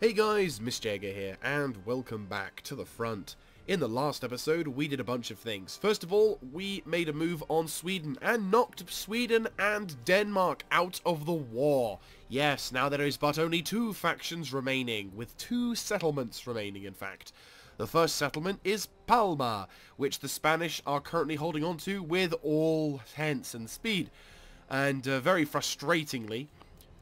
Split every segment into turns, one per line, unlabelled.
Hey guys, Mr Jaeger here, and welcome back to the front. In the last episode, we did a bunch of things. First of all, we made a move on Sweden and knocked Sweden and Denmark out of the war. Yes, now there is but only two factions remaining, with two settlements remaining in fact. The first settlement is Palma, which the Spanish are currently holding on to with all hence and speed. And uh, very frustratingly,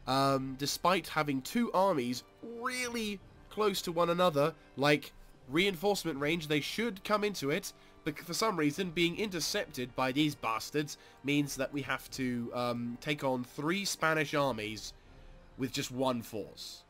um, despite having two armies really close to one another, like reinforcement range, they should come into it, but for some reason being intercepted by these bastards means that we have to um, take on three Spanish armies with just one force.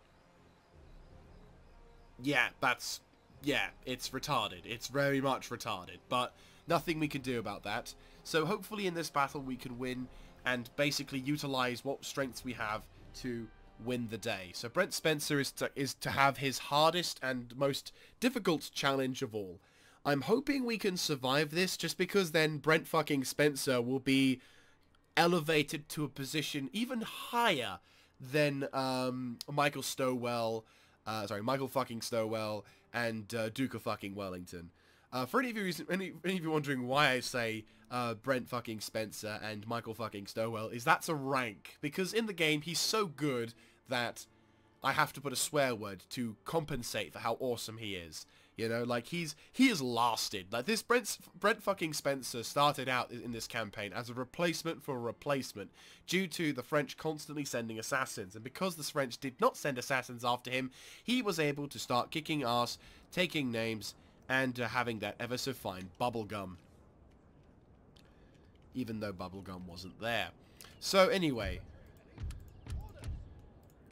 Yeah, that's... Yeah, it's retarded. It's very much retarded, but nothing we can do about that. So hopefully in this battle we can win and basically utilize what strengths we have to win the day. So Brent Spencer is to, is to have his hardest and most difficult challenge of all. I'm hoping we can survive this just because then Brent fucking Spencer will be elevated to a position even higher than um, Michael Stowell, uh, sorry, Michael fucking Stowell and uh, Duke of fucking Wellington. Uh, for any of you any, any of you wondering why I say uh, Brent fucking Spencer and Michael fucking Stowell, is that's a rank. Because in the game, he's so good that I have to put a swear word to compensate for how awesome he is. You know, like he's he has lasted. Like this Brent Brent fucking Spencer started out in this campaign as a replacement for a replacement due to the French constantly sending assassins. And because the French did not send assassins after him, he was able to start kicking ass, taking names, and having that ever so fine bubblegum. Even though bubblegum wasn't there. So anyway,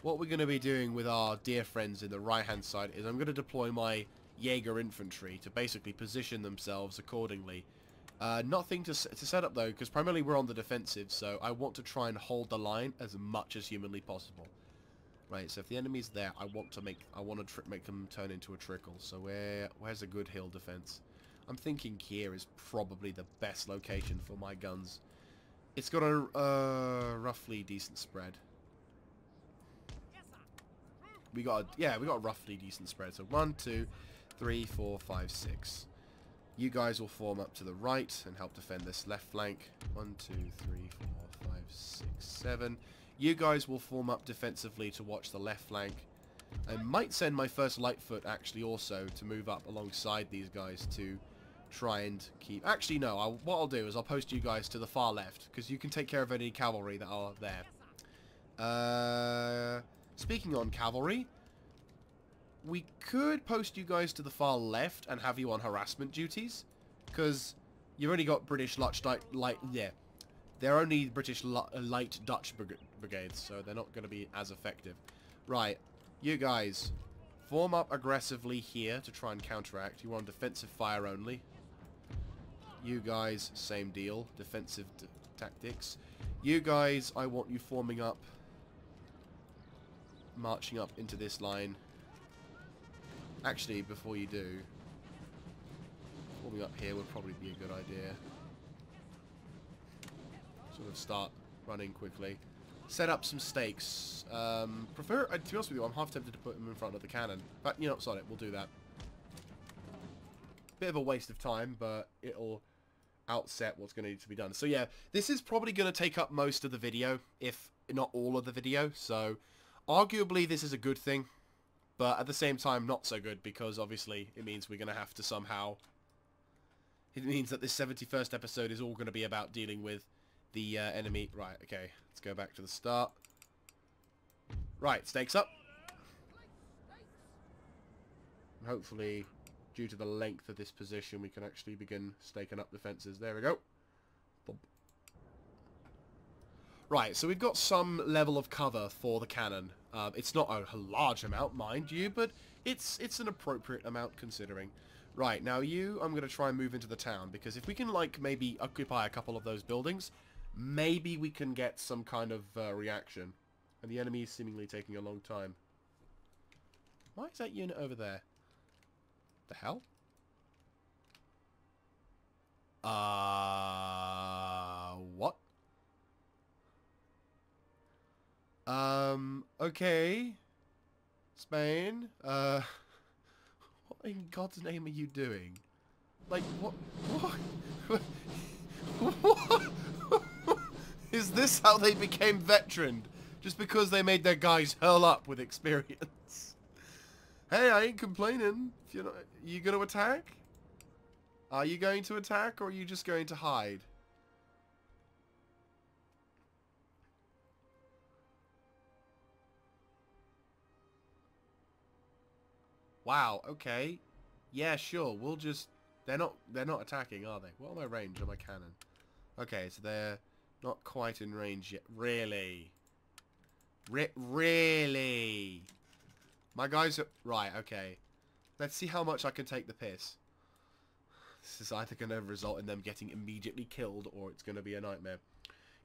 what we're going to be doing with our dear friends in the right hand side is I'm going to deploy my Jaeger infantry to basically position themselves accordingly. Uh, nothing to, to set up though, because primarily we're on the defensive, so I want to try and hold the line as much as humanly possible. Right, so if the enemy's there, I want to make I want to make them turn into a trickle. So where where's a good hill defense? I'm thinking here is probably the best location for my guns. It's got a uh, roughly decent spread. We got a, yeah, we got a roughly decent spread. So one, two, three, four, five, six. You guys will form up to the right and help defend this left flank. One, two, three, four, five, six, seven. You guys will form up defensively to watch the left flank. I might send my first Lightfoot actually also to move up alongside these guys to try and keep... Actually, no. I'll, what I'll do is I'll post you guys to the far left because you can take care of any cavalry that are there. Uh, speaking on cavalry, we could post you guys to the far left and have you on harassment duties because you've only got British light, light, yeah, they're only British light Dutch brigades, so they're not going to be as effective. Right, you guys, form up aggressively here to try and counteract. You want defensive fire only. You guys, same deal, defensive tactics. You guys, I want you forming up, marching up into this line. Actually, before you do, forming up here would probably be a good idea sort of start running quickly. Set up some stakes. Um, prefer, uh, to be honest with you, I'm half tempted to put them in front of the cannon. But, you know, sorry, we'll do that. Bit of a waste of time, but it'll outset what's going to need to be done. So yeah, this is probably going to take up most of the video, if not all of the video. So arguably this is a good thing, but at the same time not so good because obviously it means we're going to have to somehow... It means that this 71st episode is all going to be about dealing with the uh, enemy. Right, okay. Let's go back to the start. Right, stakes up. And hopefully, due to the length of this position, we can actually begin staking up defences. There we go. Bump. Right, so we've got some level of cover for the cannon. Um, it's not a large amount, mind you, but it's it's an appropriate amount considering. Right, now you, I'm going to try and move into the town, because if we can, like, maybe occupy a couple of those buildings, maybe we can get some kind of uh, reaction. And the enemy is seemingly taking a long time. Why is that unit over there? The hell? Uh, what? Um, okay. Spain, uh, what in God's name are you doing? Like, what, what, what? Is this how they became veteran? Just because they made their guys hurl up with experience? Hey, I ain't complaining. If you're not, you gonna attack? Are you going to attack, or are you just going to hide? Wow, okay. Yeah, sure. We'll just... They're not they're not attacking, are they? What are my range on my cannon? Okay, so they're not quite in range yet. Really? Re really? My guys are... Right, okay. Let's see how much I can take the piss. This is either going to result in them getting immediately killed or it's going to be a nightmare.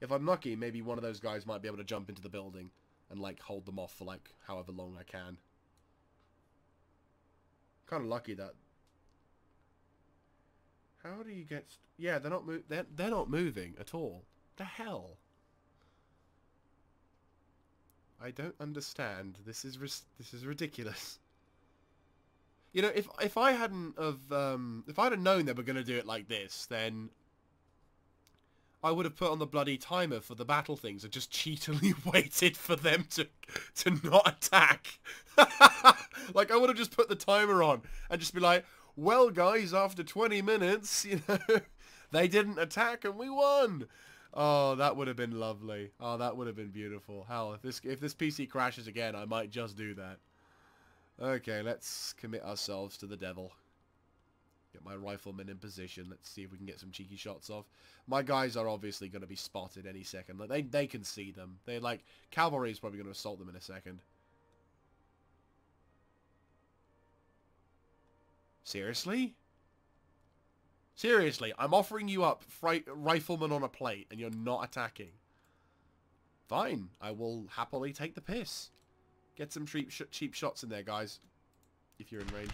If I'm lucky, maybe one of those guys might be able to jump into the building and, like, hold them off for, like, however long I can. Kind of lucky that... How do you get... Yeah, they're not, they're, they're not moving at all. The hell? I don't understand. This is this is ridiculous. You know, if if I hadn't of um, if I'd have known they were going to do it like this, then I would have put on the bloody timer for the battle things and just cheatily waited for them to to not attack. like I would have just put the timer on and just be like, "Well, guys, after 20 minutes, you know, they didn't attack and we won." Oh, that would have been lovely. Oh, that would have been beautiful. Hell, if this if this PC crashes again, I might just do that. Okay, let's commit ourselves to the devil. Get my rifleman in position. Let's see if we can get some cheeky shots off. My guys are obviously going to be spotted any second. Like, they, they can see them. They like Cavalry is probably going to assault them in a second. Seriously? Seriously, I'm offering you up rifleman on a plate and you're not attacking. Fine, I will happily take the piss. Get some cheap, sh cheap shots in there, guys. If you're in range.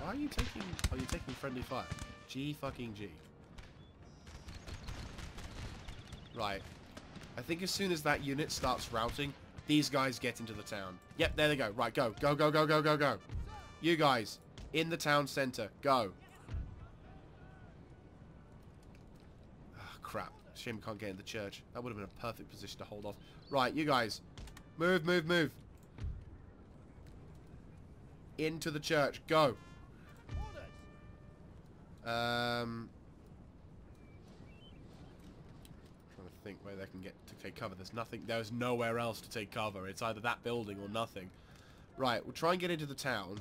Why are you taking... Oh, you're taking friendly fire. G fucking G. Right. I think as soon as that unit starts routing, these guys get into the town. Yep, there they go. Right, go. Go, go, go, go, go, go. You guys, in the town center. Go. Oh, crap. Shame we can't get in the church. That would have been a perfect position to hold off. Right, you guys. Move, move, move. Into the church. Go. Um, trying to think where they can get take cover. There's nothing. There's nowhere else to take cover. It's either that building or nothing. Right, we'll try and get into the town,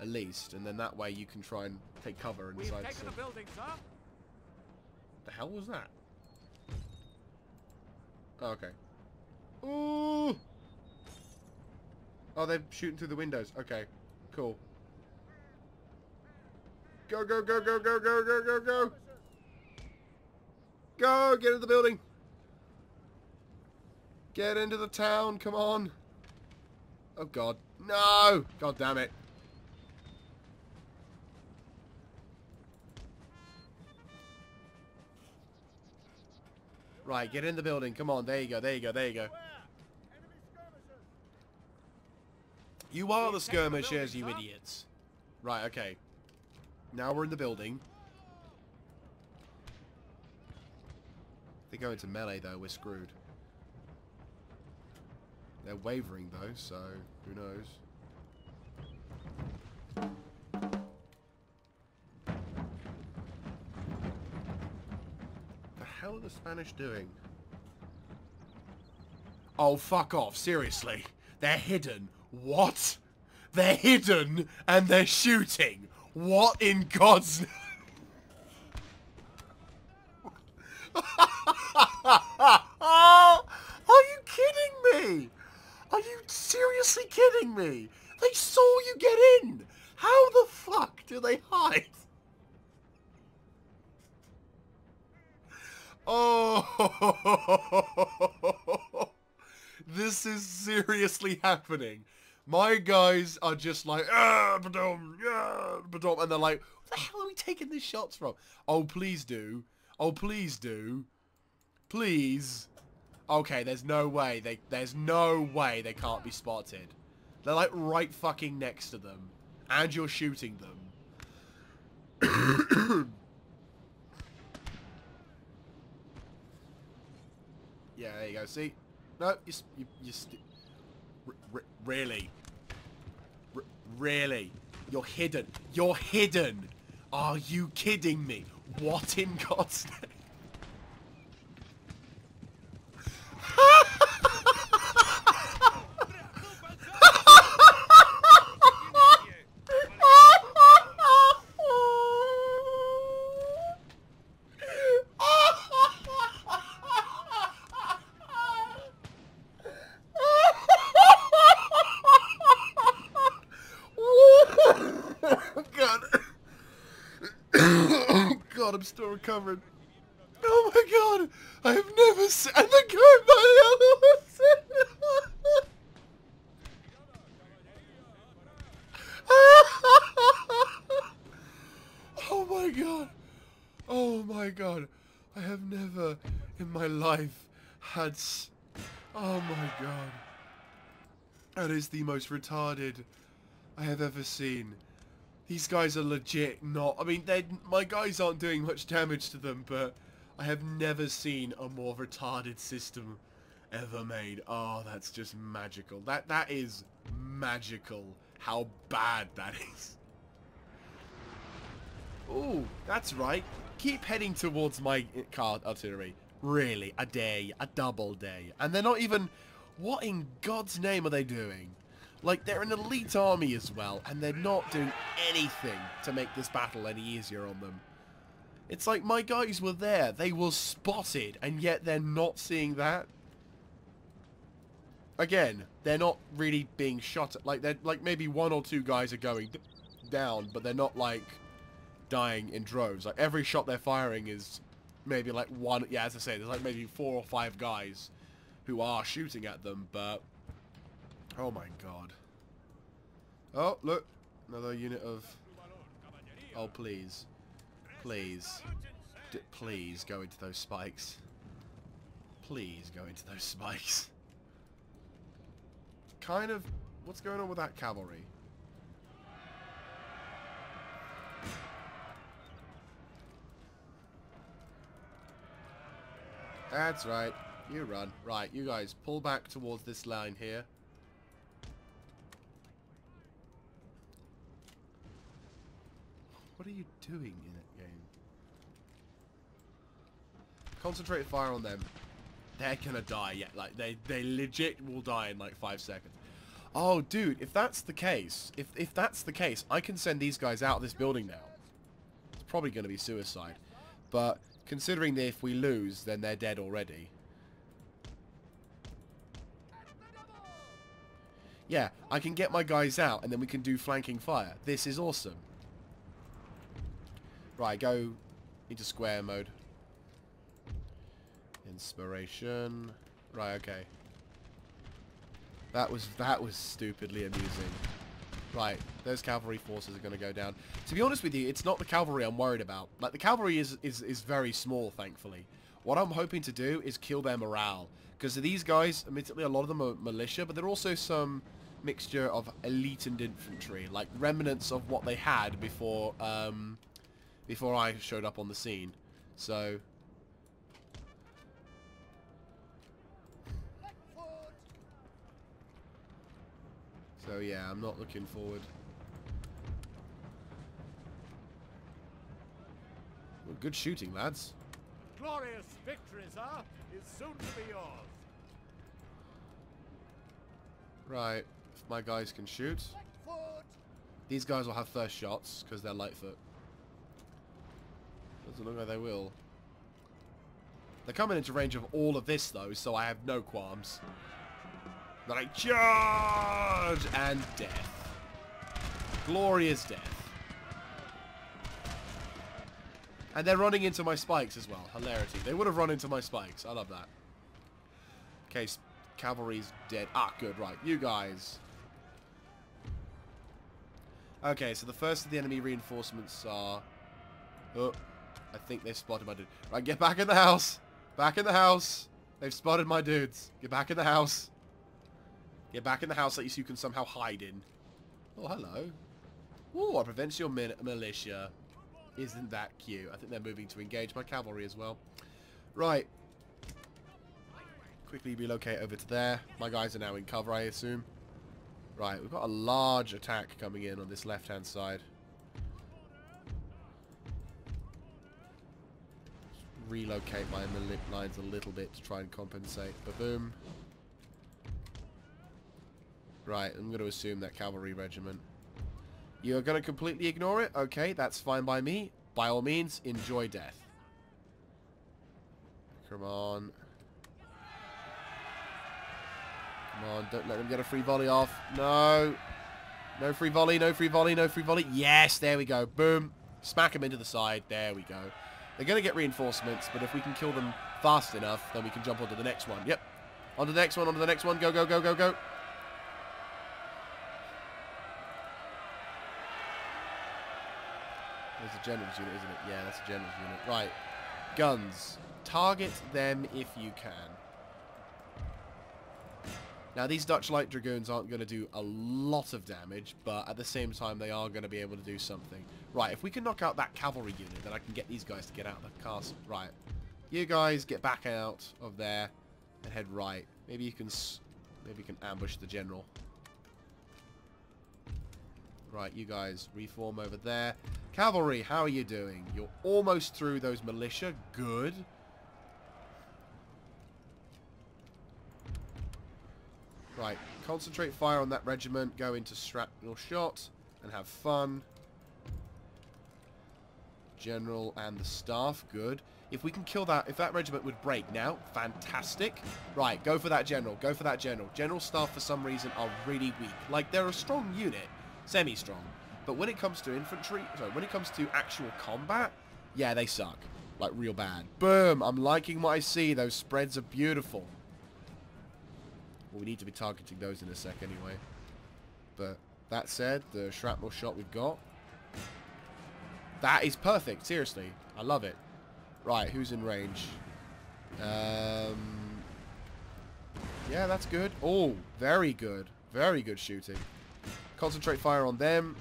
at least, and then that way you can try and take cover inside. We've taken the building, sir. The hell was that? Oh, okay. Ooh! Oh, they're shooting through the windows. Okay, cool. Go, go, go, go, go, go, go, go, go! Go! Get into the building! Get into the town, come on! Oh god. No! God damn it. Right, get in the building. Come on, there you go, there you go, there you go. You are the skirmishers, you idiots. Right, okay. Now we're in the building. If they go into melee, though, we're screwed. They're wavering, though, so who knows. The hell are the Spanish doing? Oh, fuck off. Seriously. They're hidden. What? They're hidden and they're shooting. What in God's Are you kidding me? Are you seriously kidding me? They saw you get in. How the fuck do they hide? Oh, this is seriously happening. My guys are just like, ah, badum, yeah, badum, and they're like, where the hell are we taking these shots from? Oh, please do. Oh, please do. Please. Okay, there's no way they there's no way they can't be spotted. They're like right fucking next to them. And you're shooting them. yeah, there you go. See? No, you you, you really? R really? You're hidden. You're hidden. Are you kidding me? What in God's name? Still recovering. Oh my god, I have never seen the guy by the other Oh my god. Oh my god. I have never in my life had Oh my god. That is the most retarded I have ever seen. These guys are legit not... I mean, they my guys aren't doing much damage to them, but I have never seen a more retarded system ever made. Oh, that's just magical. That That is magical how bad that is. Ooh, that's right. Keep heading towards my card artillery. Really, a day, a double day. And they're not even... What in God's name are they doing? Like, they're an elite army as well, and they're not doing anything to make this battle any easier on them. It's like, my guys were there, they were spotted, and yet they're not seeing that. Again, they're not really being shot at, like, they're, like, maybe one or two guys are going down, but they're not, like, dying in droves. Like, every shot they're firing is maybe, like, one, yeah, as I say, there's, like, maybe four or five guys who are shooting at them, but Oh my god. Oh, look. Another unit of... Oh, please. Please. D please go into those spikes. Please go into those spikes. Kind of... What's going on with that cavalry? That's right. You run. Right, you guys pull back towards this line here. Are you doing in that game? Concentrate fire on them. They're gonna die, yeah. Like, they, they legit will die in like five seconds. Oh, dude, if that's the case, if, if that's the case, I can send these guys out of this building now. It's probably going to be suicide. But considering that if we lose, then they're dead already. Yeah, I can get my guys out, and then we can do flanking fire. This is awesome. Right, go into square mode. Inspiration. Right, okay. That was that was stupidly amusing. Right, those cavalry forces are going to go down. To be honest with you, it's not the cavalry I'm worried about. Like, the cavalry is, is, is very small, thankfully. What I'm hoping to do is kill their morale. Because these guys, admittedly, a lot of them are militia, but they're also some mixture of elite and infantry. Like, remnants of what they had before, um, before I showed up on the scene. So... So yeah, I'm not looking forward. Well, good shooting, lads.
Glorious victory, sir, is soon to be yours.
Right, if my guys can shoot. These guys will have first shots, because they're Lightfoot. Doesn't look like they will. They're coming into range of all of this, though, so I have no qualms. Then I charge! And death. Glorious death. And they're running into my spikes as well. Hilarity. They would have run into my spikes. I love that. Okay, cavalry's dead. Ah, good, right. You guys. Okay, so the first of the enemy reinforcements are... Oh, I think they've spotted my dude. Right, get back in the house. Back in the house. They've spotted my dudes. Get back in the house. Get back in the house that you can somehow hide in. Oh, hello. Ooh, our provincial militia. Isn't that cute? I think they're moving to engage my cavalry as well. Right. Quickly relocate over to there. My guys are now in cover, I assume. Right, we've got a large attack coming in on this left-hand side. Relocate my lines a little bit to try and compensate. Ba-boom. Right, I'm going to assume that cavalry regiment. You're going to completely ignore it? Okay, that's fine by me. By all means, enjoy death. Come on. Come on, don't let them get a free volley off. No. No free volley, no free volley, no free volley. Yes, there we go. Boom. Smack him into the side. There we go. They're going to get reinforcements, but if we can kill them fast enough, then we can jump onto the next one. Yep. Onto the next one, onto the next one. Go, go, go, go, go. There's a general's unit, isn't it? Yeah, that's a general's unit. Right. Guns. Target them if you can. Now, these Dutch Light Dragoons aren't going to do a lot of damage, but at the same time, they are going to be able to do something. Right, if we can knock out that cavalry unit, then I can get these guys to get out of the castle. Right. You guys get back out of there and head right. Maybe you can maybe you can ambush the general. Right, you guys reform over there. Cavalry, how are you doing? You're almost through those militia. Good. Right, concentrate fire on that regiment, go into shrapnel shot, and have fun. General and the staff, good. If we can kill that, if that regiment would break now, fantastic. Right, go for that general, go for that general. General staff, for some reason, are really weak. Like, they're a strong unit, semi-strong. But when it comes to infantry, sorry, when it comes to actual combat, yeah, they suck. Like, real bad. Boom, I'm liking what I see. Those spreads are beautiful. We need to be targeting those in a sec anyway. But that said, the shrapnel shot we've got. That is perfect, seriously. I love it. Right, who's in range? Um, yeah, that's good. Oh, very good. Very good shooting. Concentrate fire on them.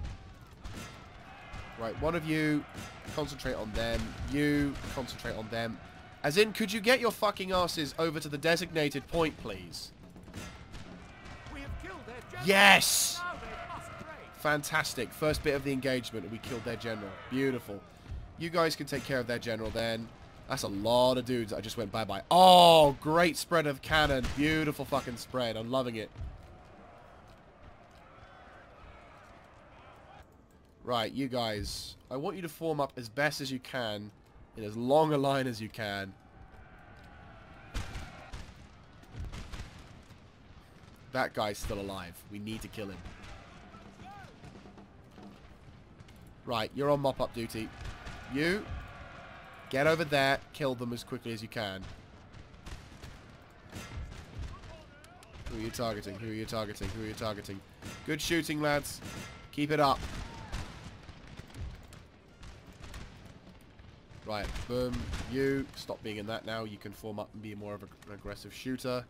Right, one of you concentrate on them. You concentrate on them. As in, could you get your fucking asses over to the designated point, please? Yes! Fantastic. First bit of the engagement, and we killed their general. Beautiful. You guys can take care of their general then. That's a lot of dudes I just went bye-bye. Oh, great spread of cannon. Beautiful fucking spread. I'm loving it. Right, you guys. I want you to form up as best as you can in as long a line as you can. That guy's still alive. We need to kill him. Right, you're on mop-up duty. You, get over there, kill them as quickly as you can. Who are you targeting? Who are you targeting? Who are you targeting? Good shooting, lads. Keep it up. Right, boom. You, stop being in that now. You can form up and be more of an aggressive shooter.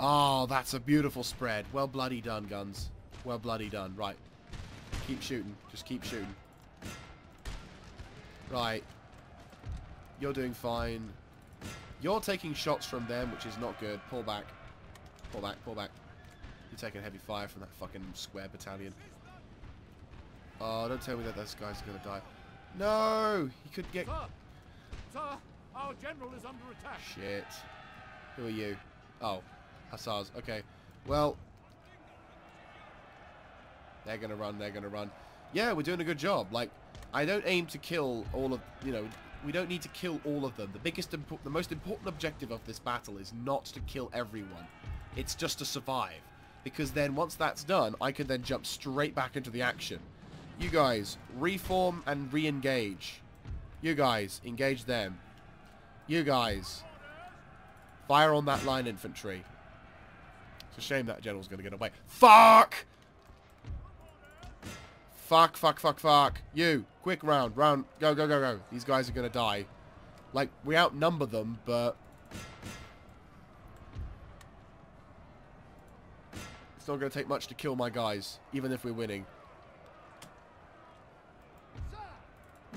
Oh, that's a beautiful spread. Well bloody done, guns. Well bloody done. Right. Keep shooting. Just keep shooting. Right. You're doing fine. You're taking shots from them, which is not good. Pull back. Pull back, pull back. You're taking heavy fire from that fucking square battalion. Oh, don't tell me that this guy's gonna die. No! He could get...
Sir! Sir! Our general is under attack!
Shit. Who are you? Oh. Hussars. Okay. Well, they're going to run, they're going to run. Yeah, we're doing a good job. Like, I don't aim to kill all of, you know, we don't need to kill all of them. The biggest, the most important objective of this battle is not to kill everyone. It's just to survive. Because then once that's done, I can then jump straight back into the action. You guys, reform and re-engage. You guys, engage them. You guys, fire on that line infantry. It's a shame that general's going to get away. Fuck! Fuck, fuck, fuck, fuck. You, quick round, round, go, go, go, go. These guys are going to die. Like, we outnumber them, but... It's not going to take much to kill my guys, even if we're winning.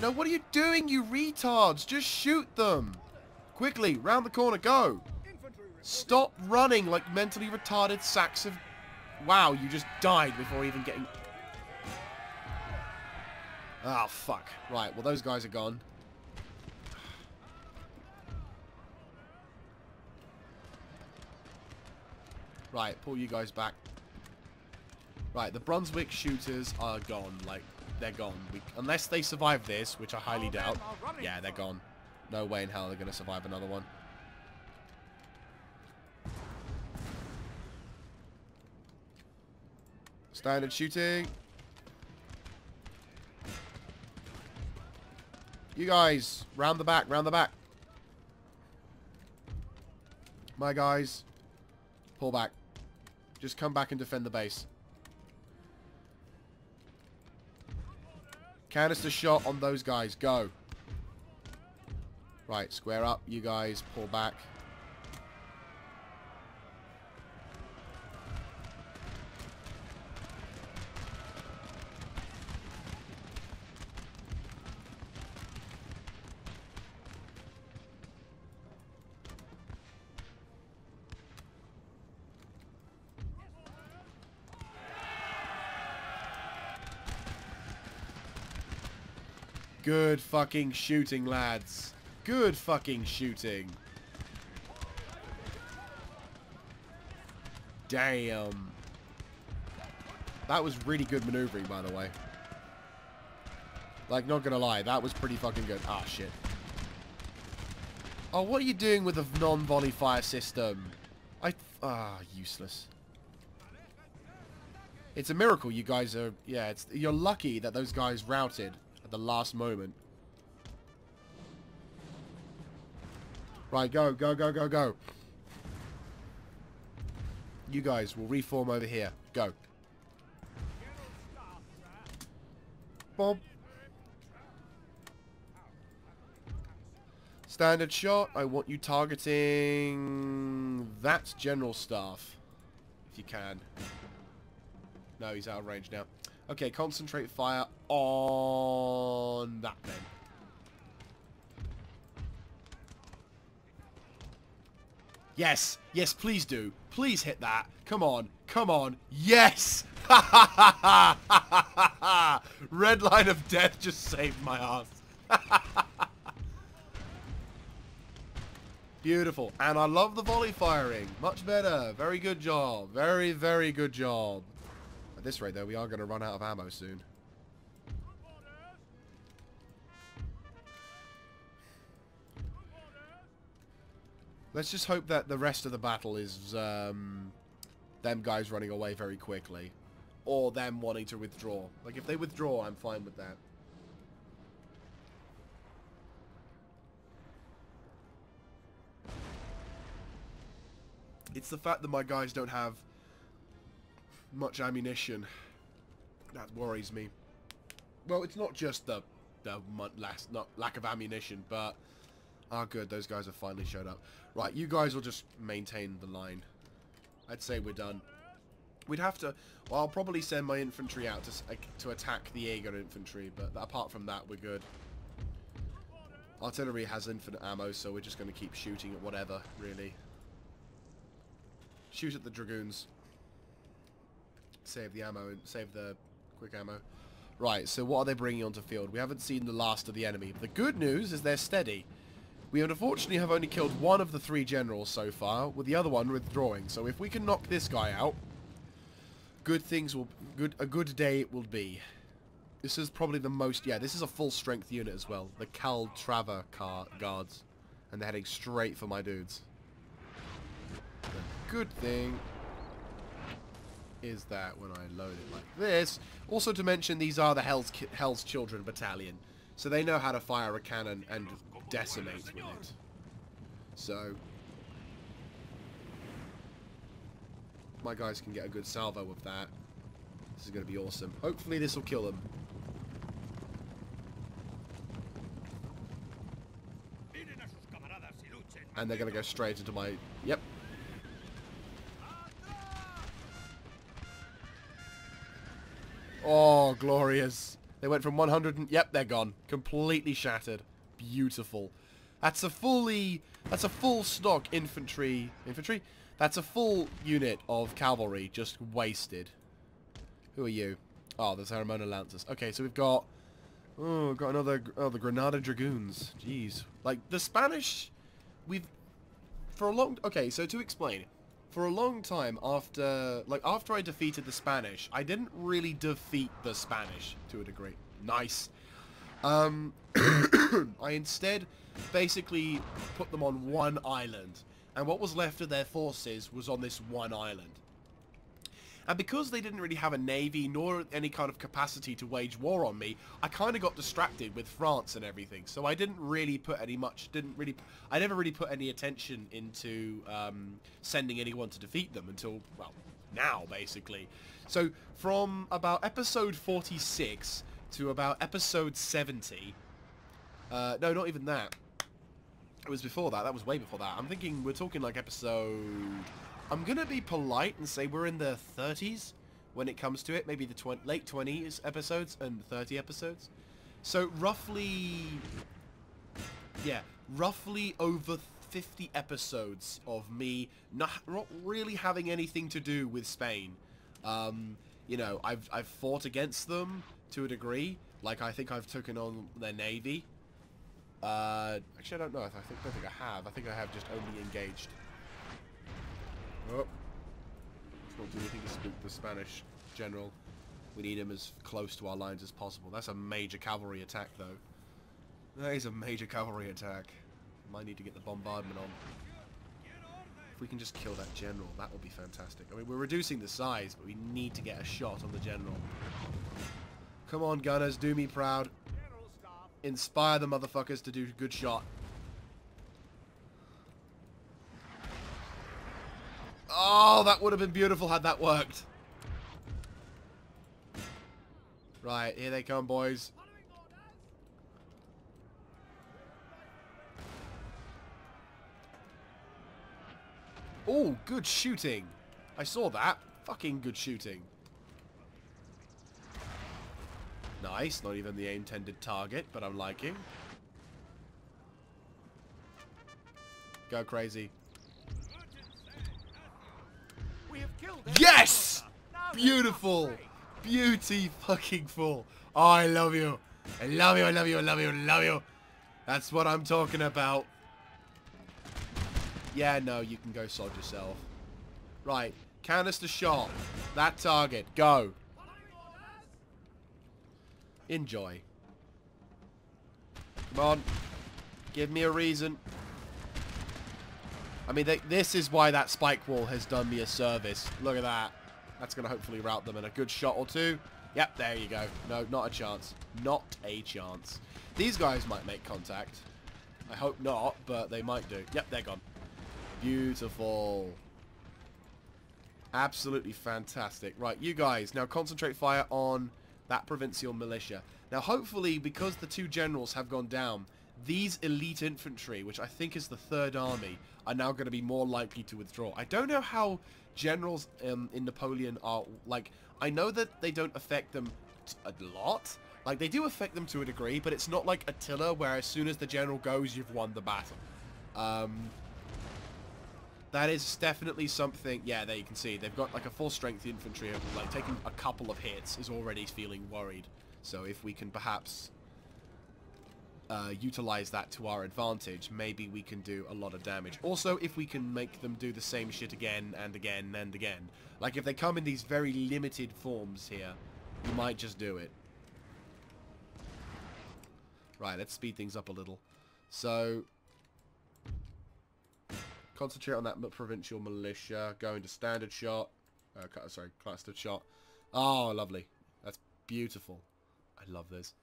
No, what are you doing, you retards? Just shoot them! Quickly, round the corner, go! Stop running like mentally retarded sacks of... Wow, you just died before even getting... Oh, fuck. Right, well, those guys are gone. Right, pull you guys back. Right, the Brunswick shooters are gone. Like, they're gone. We, unless they survive this, which I highly doubt. Yeah, they're gone. No way in hell they're going to survive another one. Standard shooting. You guys, round the back, round the back. My guys, pull back. Just come back and defend the base. Canister shot on those guys. Go. Right, square up. You guys pull back. Good fucking shooting, lads. Good fucking shooting. Damn. That was really good maneuvering, by the way. Like, not gonna lie, that was pretty fucking good. Ah, shit. Oh, what are you doing with a non-volley fire system? I... Ah, useless. It's a miracle you guys are... Yeah, it's you're lucky that those guys routed at the last moment. Right, go, go, go, go, go. You guys will reform over here. Go. Bob. Standard shot. I want you targeting that general staff. If you can. No, he's out of range now. Okay, concentrate fire on that then. Yes, yes, please do. Please hit that. Come on, come on. Yes! Red line of death just saved my ass. Beautiful. And I love the volley firing. Much better. Very good job. Very, very good job. At this rate, though, we are going to run out of ammo soon. Let's just hope that the rest of the battle is um, them guys running away very quickly. Or them wanting to withdraw. Like, if they withdraw, I'm fine with that. It's the fact that my guys don't have much ammunition that worries me. Well, it's not just the the last not lack of ammunition, but ah, oh, good, those guys have finally showed up. Right, you guys will just maintain the line. I'd say we're done. We'd have to... Well, I'll probably send my infantry out to, to attack the Jaeger infantry, but apart from that, we're good. Artillery has infinite ammo, so we're just going to keep shooting at whatever, really. Shoot at the Dragoons. Save the ammo and save the quick ammo. Right, so what are they bringing onto field? We haven't seen the last of the enemy. The good news is they're steady. We unfortunately have only killed one of the three generals so far, with the other one withdrawing. So if we can knock this guy out, good things will... good A good day it will be. This is probably the most... Yeah, this is a full-strength unit as well. The Calatrava car guards. And they're heading straight for my dudes. The good thing is that when I load it like this... Also to mention, these are the Hell's, Hell's Children Battalion. So they know how to fire a cannon and decimate with it. So, my guys can get a good salvo with that. This is going to be awesome. Hopefully this will kill them. And they're going to go straight into my... Yep. Oh, glorious. They went from 100 and... Yep, they're gone. Completely shattered. Beautiful. That's a fully... That's a full stock infantry... Infantry? That's a full unit of cavalry just wasted. Who are you? Oh, the Ceremonial Lancers. Okay, so we've got... Oh, got another... Oh, the Granada Dragoons. Jeez. Like, the Spanish... We've... For a long... Okay, so to explain for a long time after like after I defeated the Spanish, I didn't really defeat the Spanish to a degree. Nice. Um, I instead basically put them on one island, and what was left of their forces was on this one island. And because they didn't really have a navy nor any kind of capacity to wage war on me, I kind of got distracted with France and everything. So I didn't really put any much, didn't really, I never really put any attention into um, sending anyone to defeat them until, well, now basically. So from about episode 46 to about episode 70, uh, no, not even that. It was before that. That was way before that. I'm thinking we're talking like episode I'm going to be polite and say we're in the 30s when it comes to it. Maybe the tw late 20s episodes and 30 episodes. So roughly... Yeah, roughly over 50 episodes of me not, not really having anything to do with Spain. Um, you know, I've, I've fought against them to a degree. Like, I think I've taken on their navy. Uh, actually, I don't know. I, think, I don't think I have. I think I have just only engaged. Oh. Not do anything to spook the Spanish general. We need him as close to our lines as possible. That's a major cavalry attack, though. That is a major cavalry attack. Might need to get the bombardment on. If we can just kill that general, that would be fantastic. I mean, we're reducing the size, but we need to get a shot on the general. Come on, gunners, do me proud. Inspire the motherfuckers to do good shot. Oh, that would have been beautiful had that worked. Right, here they come, boys. Oh, good shooting. I saw that. Fucking good shooting. Nice, not even the intended target, but I'm liking. Go crazy. Yes! Beautiful! Beauty fucking full. Oh, I love you. I love you, I love you, I love you, I love you. That's what I'm talking about. Yeah, no, you can go sod yourself. Right, canister shot. That target. Go. Enjoy. Come on. Give me a reason. I mean, they, this is why that spike wall has done me a service. Look at that. That's going to hopefully route them in a good shot or two. Yep, there you go. No, not a chance. Not a chance. These guys might make contact. I hope not, but they might do. Yep, they're gone. Beautiful. Absolutely fantastic. Right, you guys, now concentrate fire on that provincial militia. Now, hopefully, because the two generals have gone down, these elite infantry, which I think is the third army, are now going to be more likely to withdraw. I don't know how generals um, in Napoleon are, like, I know that they don't affect them a lot. Like, they do affect them to a degree, but it's not like Attila, where as soon as the general goes, you've won the battle. Um, that is definitely something, yeah, there you can see, they've got like a full strength infantry, like taking a couple of hits is already feeling worried. So if we can perhaps uh, utilize that to our advantage, maybe we can do a lot of damage. Also, if we can make them do the same shit again and again and again. Like, if they come in these very limited forms here, you might just do it. Right, let's speed things up a little. So, concentrate on that provincial militia, go into standard shot. Uh, sorry, clustered shot. Oh, lovely. That's beautiful. I love this.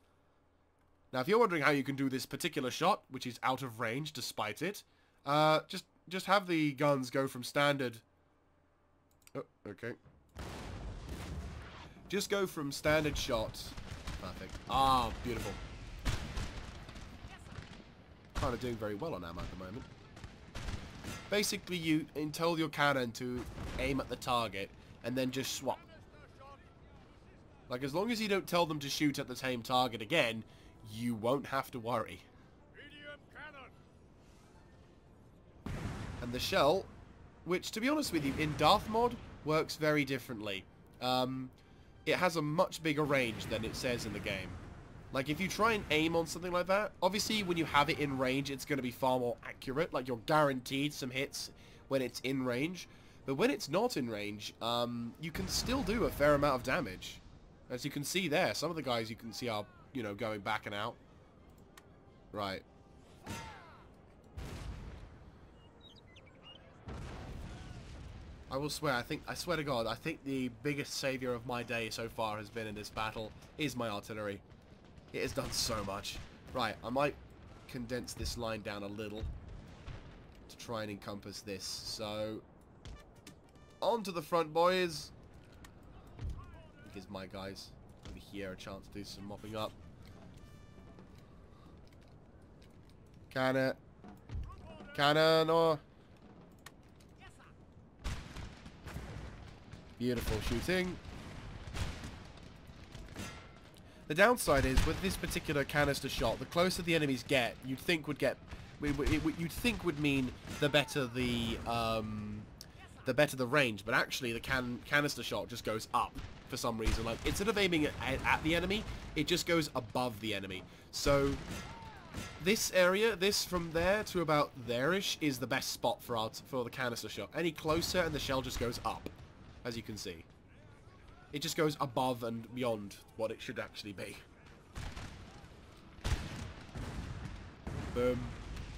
Now, if you're wondering how you can do this particular shot, which is out of range despite it, uh, just just have the guns go from standard... Oh, okay. Just go from standard shot... Perfect. Ah, beautiful. Kind of doing very well on ammo at the moment. Basically, you tell your cannon to aim at the target and then just swap. Like, as long as you don't tell them to shoot at the same target again, you won't have to worry. And the shell, which, to be honest with you, in Darth mod, works very differently. Um, it has a much bigger range than it says in the game. Like, if you try and aim on something like that, obviously when you have it in range, it's going to be far more accurate. Like, you're guaranteed some hits when it's in range. But when it's not in range, um, you can still do a fair amount of damage. As you can see there, some of the guys you can see are, you know, going back and out. Right. I will swear, I think, I swear to God, I think the biggest savior of my day so far has been in this battle is my artillery. It has done so much. Right, I might condense this line down a little to try and encompass this. So, on to the front, boys. Gives my guys over here a chance to do some mopping up. Cannon. Cannon or... Beautiful shooting. The downside is, with this particular canister shot, the closer the enemies get, you'd think would get... You'd think would mean the better the... Um, the better the range, but actually the can canister shot just goes up for some reason. Like, instead of aiming at, at the enemy, it just goes above the enemy. So, this area, this from there to about there-ish, is the best spot for our, for the canister shot. Any closer and the shell just goes up, as you can see. It just goes above and beyond what it should actually be. Boom.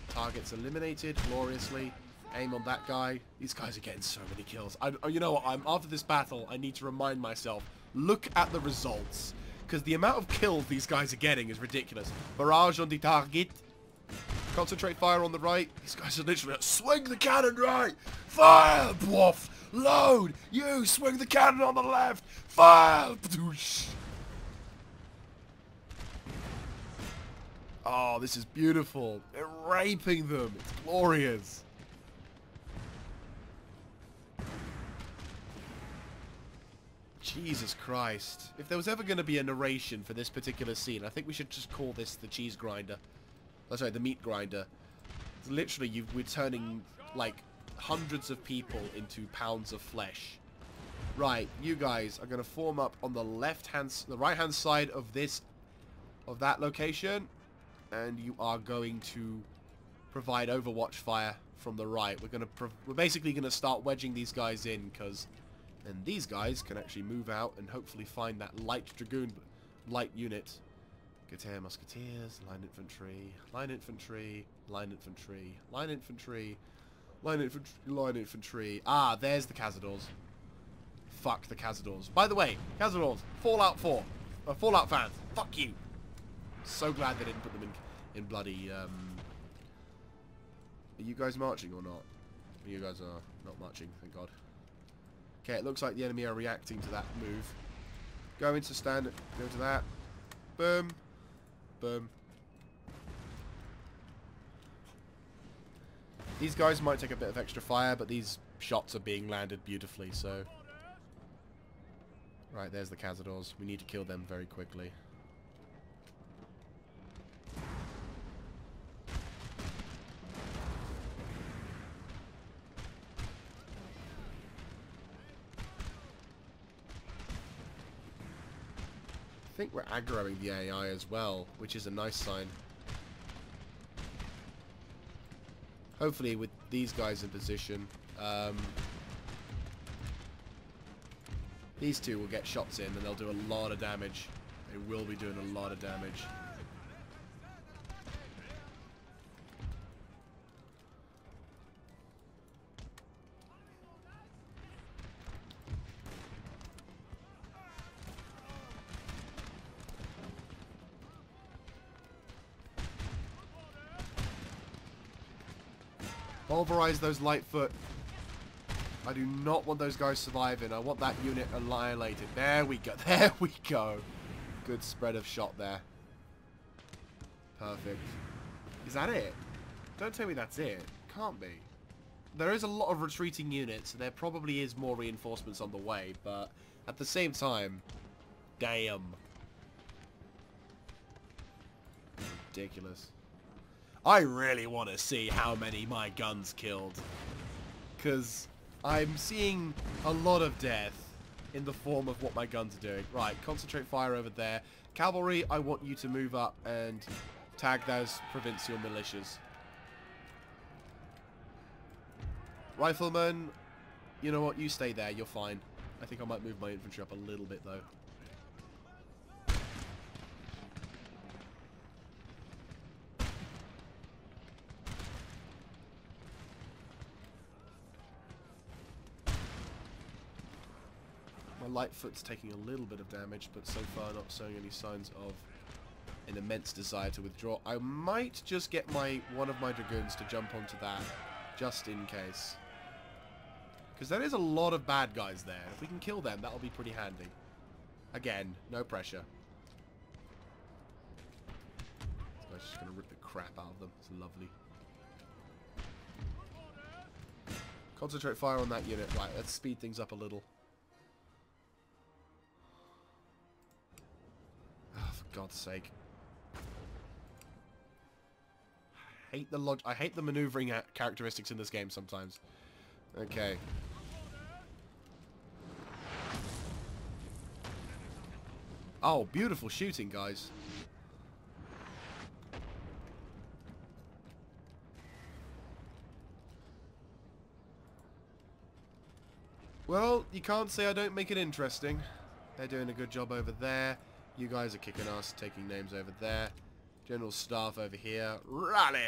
Targets eliminated gloriously. Aim on that guy. These guys are getting so many kills. I, oh, you know what? I'm after this battle. I need to remind myself. Look at the results, because the amount of kills these guys are getting is ridiculous. Barrage on the target. Concentrate fire on the right. These guys are literally swing the cannon right. Fire. Bluff. Load. You swing the cannon on the left. Fire. Oh, this is beautiful. They're raping them. It's glorious. Jesus Christ. If there was ever going to be a narration for this particular scene, I think we should just call this the cheese grinder. Oh, sorry, the meat grinder. It's literally, you, we're turning, like, hundreds of people into pounds of flesh. Right, you guys are going to form up on the left-hand, the right-hand side of this, of that location. And you are going to provide overwatch fire from the right. We're going to, we're basically going to start wedging these guys in, because then these guys can actually move out and hopefully find that light dragoon, light unit. Guitar musketeers, line infantry, line infantry, line infantry, line infantry, line infantry, line infantry. Ah, there's the Cazadors. Fuck the Cazadors. By the way, Cazadors, Fallout 4, uh, Fallout fans, fuck you. So glad they didn't put them in, in bloody. Um, are you guys marching or not? You guys are not marching, thank God. Okay, it looks like the enemy are reacting to that move. Go into stand, go to that. Boom. Boom. These guys might take a bit of extra fire, but these shots are being landed beautifully, so... Right, there's the Cazadors. We need to kill them very quickly. I think we're aggroing the AI as well, which is a nice sign. Hopefully with these guys in position, um, these two will get shots in and they'll do a lot of damage. They will be doing a lot of damage. Pulverize those Lightfoot. I do not want those guys surviving. I want that unit annihilated. There we go. There we go. Good spread of shot there. Perfect. Is that it? Don't tell me that's it. Can't be. there is a lot of retreating units. There probably is more reinforcements on the way, but at the same time, damn. Ridiculous. I really want to see how many my guns killed. Because I'm seeing a lot of death in the form of what my guns are doing. Right, concentrate fire over there. Cavalry, I want you to move up and tag those provincial militias. Rifleman, you know what? You stay there. You're fine. I think I might move my infantry up a little bit, though. Lightfoot's taking a little bit of damage, but so far not showing any signs of an immense desire to withdraw. I might just get my one of my Dragoons to jump onto that, just in case. Because there is a lot of bad guys there. If we can kill them, that'll be pretty handy. Again, no pressure. Just going to rip the crap out of them. It's lovely. Concentrate fire on that unit. Right, let's speed things up a little. God's sake. I hate the log I hate the maneuvering characteristics in this game sometimes. Okay. Oh, beautiful shooting, guys. Well, you can't say I don't make it interesting. They're doing a good job over there. You guys are kicking ass, taking names over there. General staff over here. Rally!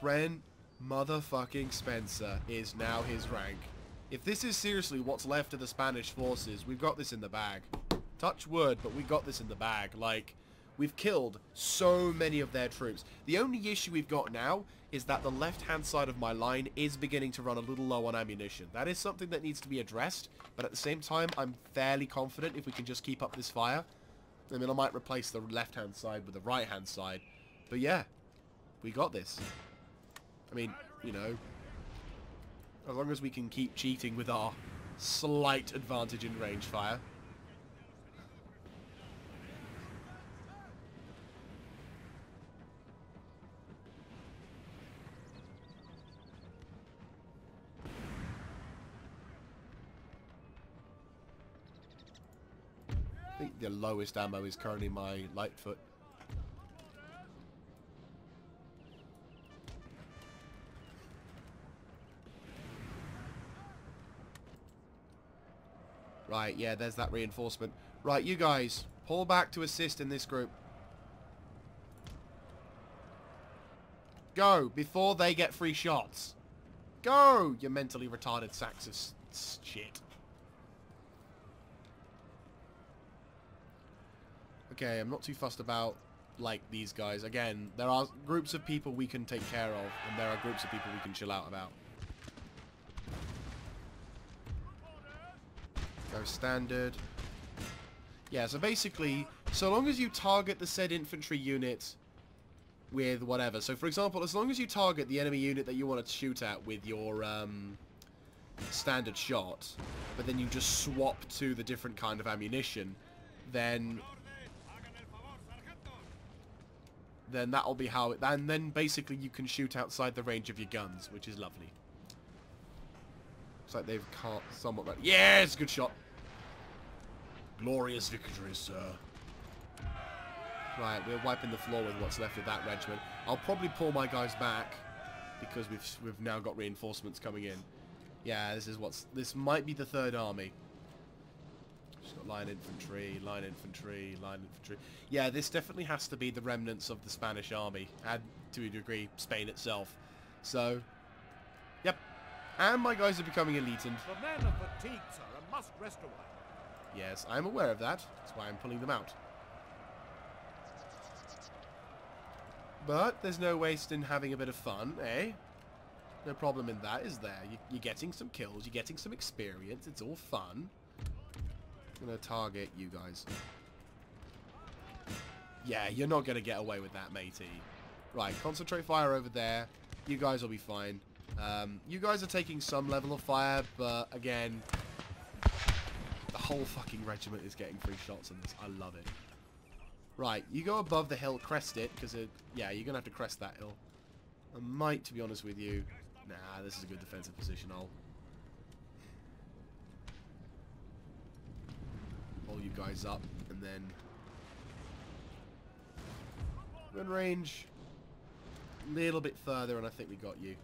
Brent motherfucking Spencer is now his rank. If this is seriously what's left of the Spanish forces, we've got this in the bag. Touch wood, but we got this in the bag. Like, we've killed so many of their troops. The only issue we've got now is that the left-hand side of my line is beginning to run a little low on ammunition. That is something that needs to be addressed, but at the same time, I'm fairly confident if we can just keep up this fire. I mean, I might replace the left-hand side with the right-hand side. But yeah, we got this. I mean, you know, as long as we can keep cheating with our slight advantage in range fire. Think the lowest ammo is currently my Lightfoot. Right, yeah, there's that reinforcement. Right, you guys, pull back to assist in this group. Go, before they get free shots. Go, you mentally retarded sacks of shit. Okay, I'm not too fussed about, like, these guys. Again, there are groups of people we can take care of, and there are groups of people we can chill out about. Go standard. Yeah, so basically, so long as you target the said infantry unit with whatever. So for example, as long as you target the enemy unit that you want to shoot at with your um, standard shot, but then you just swap to the different kind of ammunition, then then that'll be how it, and then basically you can shoot outside the range of your guns, which is lovely. Looks like they've caught somewhat like, yes, good shot. Glorious victory, sir. Right, we're wiping the floor with what's left of that regiment. I'll probably pull my guys back because we've we've now got reinforcements coming in. Yeah, this is what's this might be the third army. Just got line infantry, line infantry, line infantry. Yeah, this definitely has to be the remnants of the Spanish army, and to a degree, Spain itself. So, yep. And my guys are becoming elite and...
The men are fatigued, sir, and must rest a while.
Yes, I'm aware of that. That's why I'm pulling them out. But there's no waste in having a bit of fun, eh? No problem in that, is there? You're getting some kills, you're getting some experience, it's all fun. Gonna target you guys. Yeah, you're not gonna get away with that, matey. Right, concentrate fire over there. You guys will be fine. Um, you guys are taking some level of fire, but again, the whole fucking regiment is getting free shots on this. I love it. Right, you go above the hill, crest it, because yeah, you're going to have to crest that hill. I might, to be honest with you, nah, this is a good defensive position. I'll pull you guys up, and then in range, a little bit further, and I think we got you.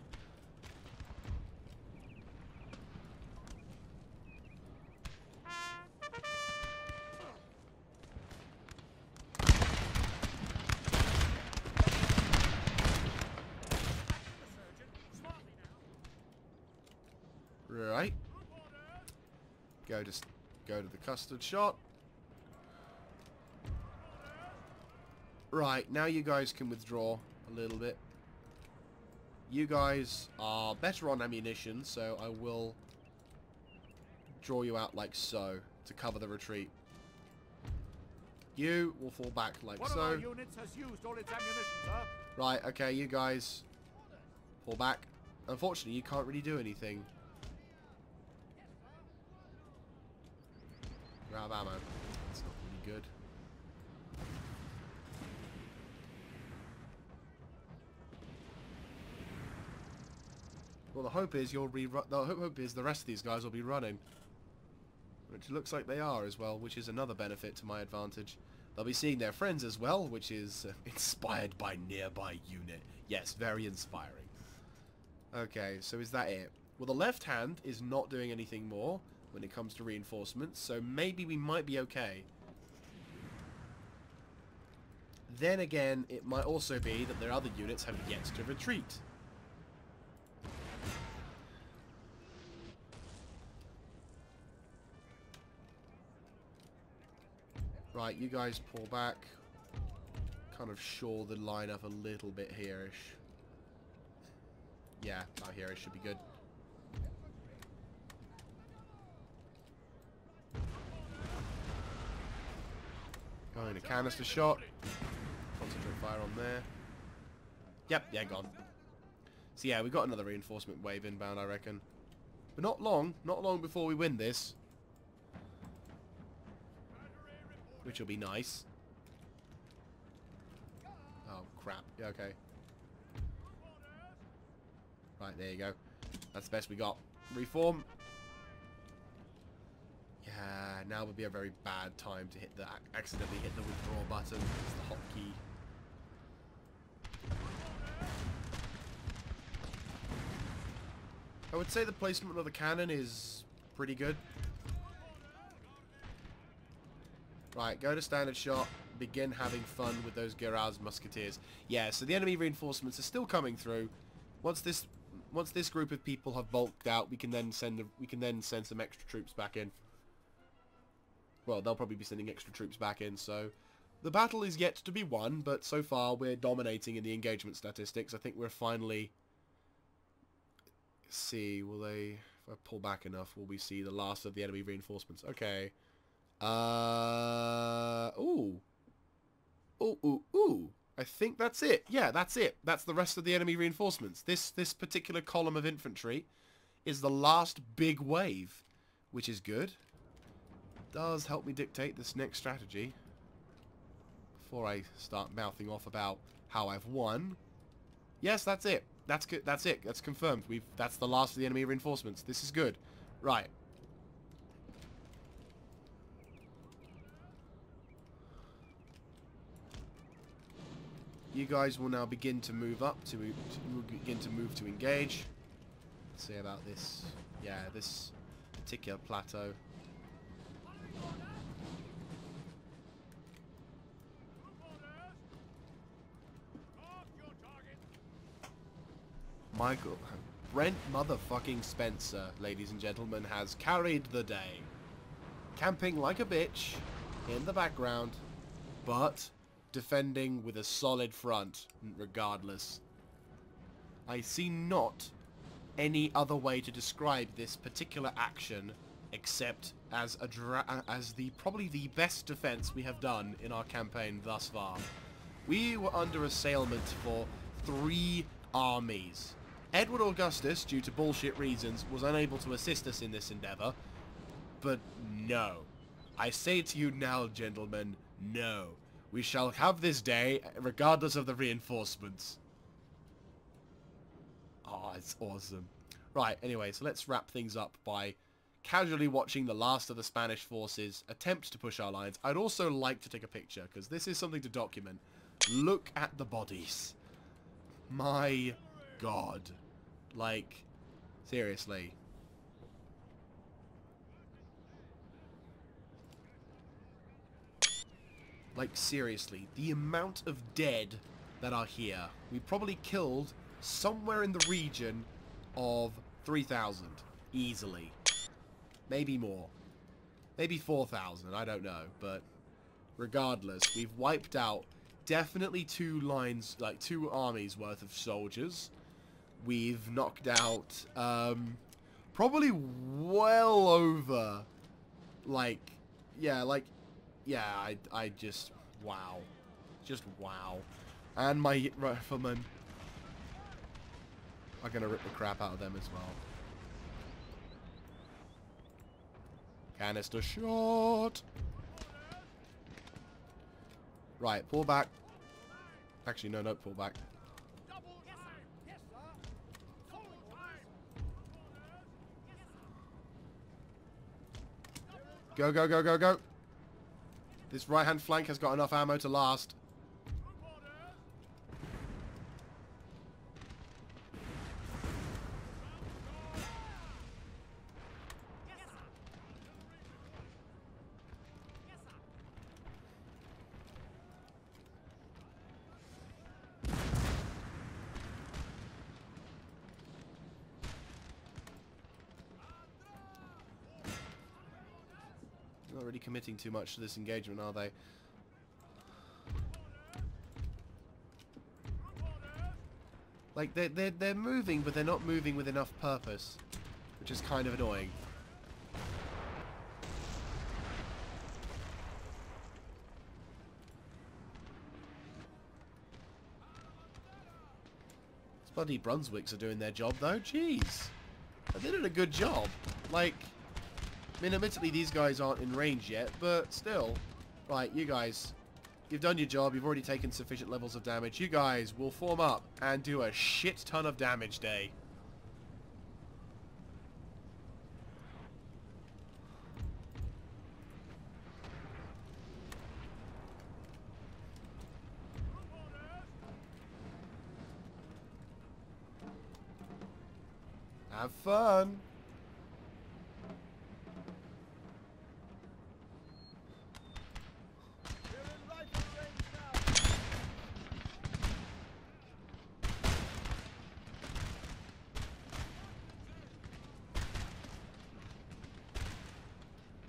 Right. Go to go to the custard shot. Right, now you guys can withdraw a little bit. You guys are better on ammunition, so I will draw you out like so to cover the retreat. You will fall back like
One
so.
of our units has used all its ammunition, sir.
Right, okay, you guys fall back. Unfortunately, you can't really do anything. We're out of ammo. That's not really good. Well, the hope is you'll re. The hope, hope is the rest of these guys will be running, which looks like they are as well, which is another benefit to my advantage. They'll be seeing their friends as well, which is uh, inspired by nearby unit. Yes, very inspiring. Okay, so is that it? Well, the left hand is not doing anything more when it comes to reinforcements, so maybe we might be okay. Then again, it might also be that their other units have yet to retreat. Right, you guys pull back. Kind of shore the line up a little bit here-ish. Yeah, about here it should be good. A canister shot. Concentrate fire on there. Yep, yeah, gone. So yeah, we got another reinforcement wave inbound, I reckon. But not long, not long before we win this. Which will be nice. Oh, crap. Yeah, okay. Right, there you go. That's the best we got. Reform. Yeah, now would be a very bad time to hit the accidentally hit the withdraw button. It's the hotkey. I would say the placement of the cannon is pretty good. Right, go to standard shot. Begin having fun with those Geraz musketeers. Yeah, so the enemy reinforcements are still coming through. Once this once this group of people have bulked out, we can then send a, we can then send some extra troops back in. Well, they'll probably be sending extra troops back in, so the battle is yet to be won, but so far we're dominating in the engagement statistics. I think we're finally see, will they if I pull back enough, will we see the last of the enemy reinforcements? Okay. Uh ooh. Ooh, ooh, ooh. I think that's it. Yeah, that's it. That's the rest of the enemy reinforcements. This this particular column of infantry is the last big wave, which is good. Does help me dictate this next strategy. Before I start mouthing off about how I've won. Yes, that's it. That's good. That's it. That's confirmed. We've that's the last of the enemy reinforcements. This is good. Right. You guys will now begin to move up to, to begin to move to engage. Let's see about this. Yeah, this particular plateau. Michael, Brent motherfucking Spencer, ladies and gentlemen, has carried the day. Camping like a bitch in the background, but defending with a solid front, regardless. I see not any other way to describe this particular action except as a as the probably the best defense we have done in our campaign thus far. We were under assailment for three armies. Edward Augustus, due to bullshit reasons, was unable to assist us in this endeavor. But no. I say to you now, gentlemen, no. We shall have this day, regardless of the reinforcements. Oh, it's awesome. Right, anyway, so let's wrap things up by casually watching the last of the Spanish forces attempt to push our lines. I'd also like to take a picture, because this is something to document. Look at the bodies. My god. Like, seriously. Like, seriously, the amount of dead that are here. We probably killed somewhere in the region of 3,000. Easily. Maybe more. Maybe 4,000, I don't know. But regardless, we've wiped out definitely two lines, like two armies worth of soldiers. We've knocked out um, probably well over, like, yeah, like, yeah, I, I just, wow. Just wow. And my riflemen are going to rip the crap out of them as well. Canister shot! Right, pull back. Actually, no, no, pull back. Go, go, go, go, go. This right-hand flank has got enough ammo to last. Not really committing too much to this engagement, are they? Like, they're, they're, they're moving, but they're not moving with enough purpose. Which is kind of annoying. Bloody Brunswicks are doing their job, though. Jeez. They did a good job. Like... I mean, admittedly, these guys aren't in range yet, but still. Right, you guys. You've done your job. You've already taken sufficient levels of damage. You guys will form up and do a shit ton of damage day. Have fun.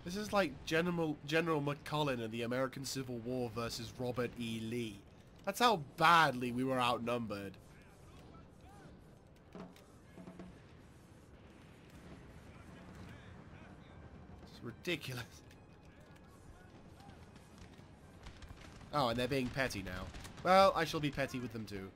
This is like General General McClellan in the American Civil War versus Robert E. Lee. That's how badly we were outnumbered. It's ridiculous. Oh, and they're being petty now. Well, I shall be petty with them too.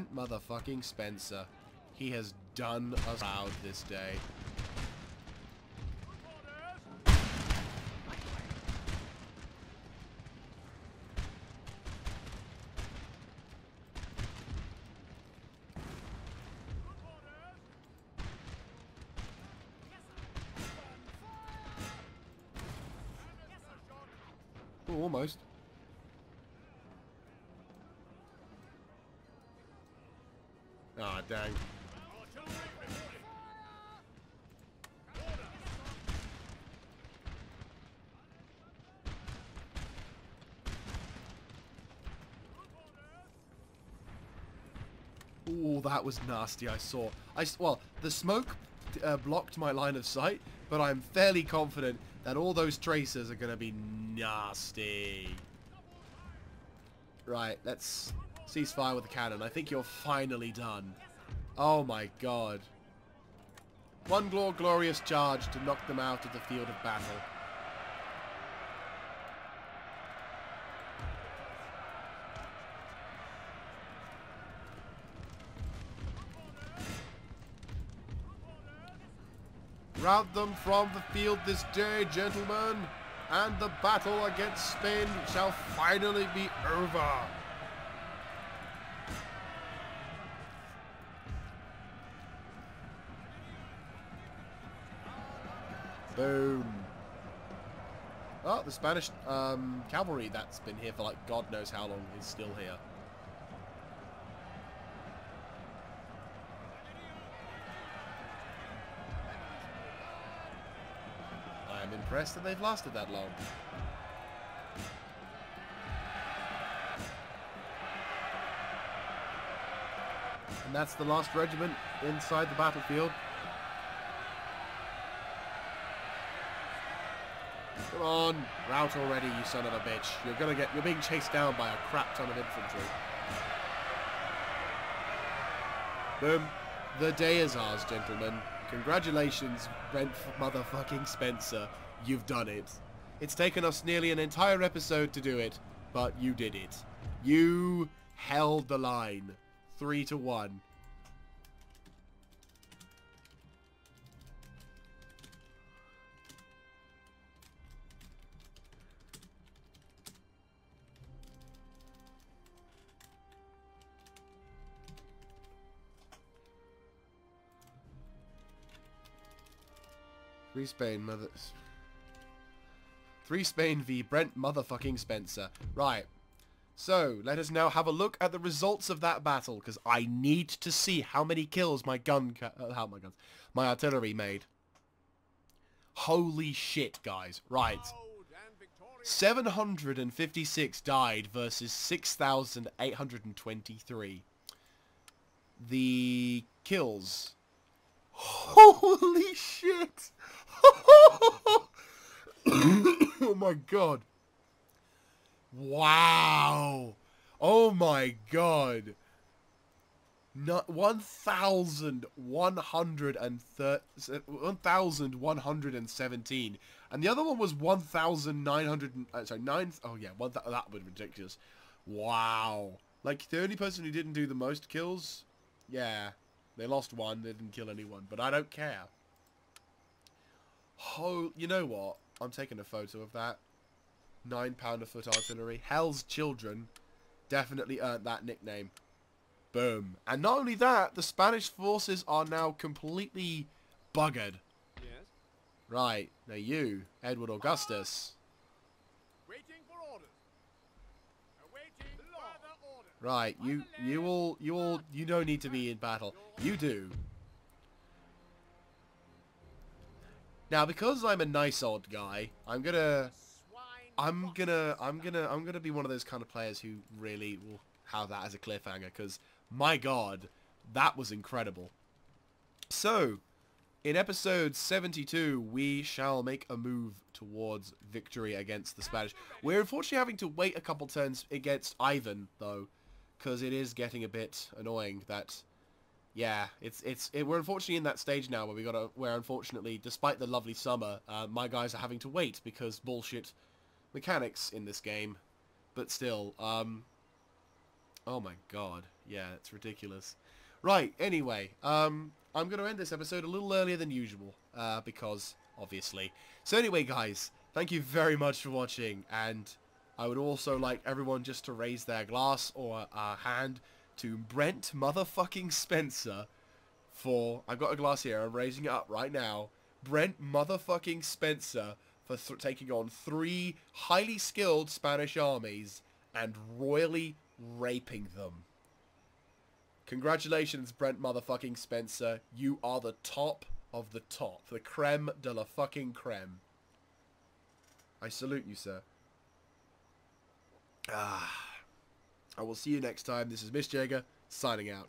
Brent motherfucking Spencer. He has done us proud this day. Ooh, that was nasty. I saw. I well, the smoke uh, blocked my line of sight, but I'm fairly confident that all those tracers are going to be nasty. Right, let's cease fire with the cannon. I think you're finally done. Oh my god. One glorious charge to knock them out of the field of battle. Rout them from the field this day, gentlemen, and the battle against Spain shall finally be over. Boom. Oh, the Spanish um, cavalry that's been here for like God knows how long is still here. That they've lasted that long. And that's the last regiment inside the battlefield. Come on, rout already, you son of a bitch. You're gonna get, you're being chased down by a crap ton of infantry. Boom. The day is ours, gentlemen. Congratulations, Brent motherfucking Spencer. You've done it. It's taken us nearly an entire episode to do it, but you did it. You held the line. Three to one. Three Spain, mother... Three Spain v Brent motherfucking Spencer. Right. So, let us now have a look at the results of that battle, because I need to see how many kills my gun... Uh, how my guns... My artillery made. Holy shit, guys. Right. 756 died versus 6,823. The kills. Holy shit! oh my god. Wow. Oh my god. No, 1,117. And the other one was 1,900... Uh, sorry, 9... Oh yeah, one, that, that would be ridiculous. Wow. Like, the only person who didn't do the most kills... Yeah. They lost one, they didn't kill anyone. But I don't care. Oh, you know what? I'm taking a photo of that. Nine pound pounder foot artillery. Hell's Children definitely earned that nickname. Boom. And not only that, the Spanish forces are now completely buggered.
Yes.
Right. Now you, Edward Augustus.
Waiting for orders. Awaiting further orders.
Right. You, you all, you all, you don't need to be in battle. You do. Now, because I'm a nice old guy, I'm gonna, I'm gonna, I'm gonna, I'm gonna be one of those kind of players who really will have that as a cliffhanger. Because my God, that was incredible. So, in episode 72, we shall make a move towards victory against the Spanish. We're unfortunately having to wait a couple turns against Ivan, though, because it is getting a bit annoying that yeah, it's it's it, we're unfortunately in that stage now where we got to where unfortunately, despite the lovely summer, uh, my guys are having to wait because bullshit mechanics in this game. But still, um, oh my god, yeah, it's ridiculous. Right, anyway, um, I'm going to end this episode a little earlier than usual uh, because obviously. So anyway, guys, thank you very much for watching, and I would also like everyone just to raise their glass or a hand to Brent motherfucking Spencer for, I've got a glass here, I'm raising it up right now, Brent motherfucking Spencer for taking on three highly skilled Spanish armies and royally raping them. Congratulations, Brent motherfucking Spencer. You are the top of the top. The creme de la fucking creme. I salute you, sir. Ah. I will see you next time. This is Mr Jaeger, signing out.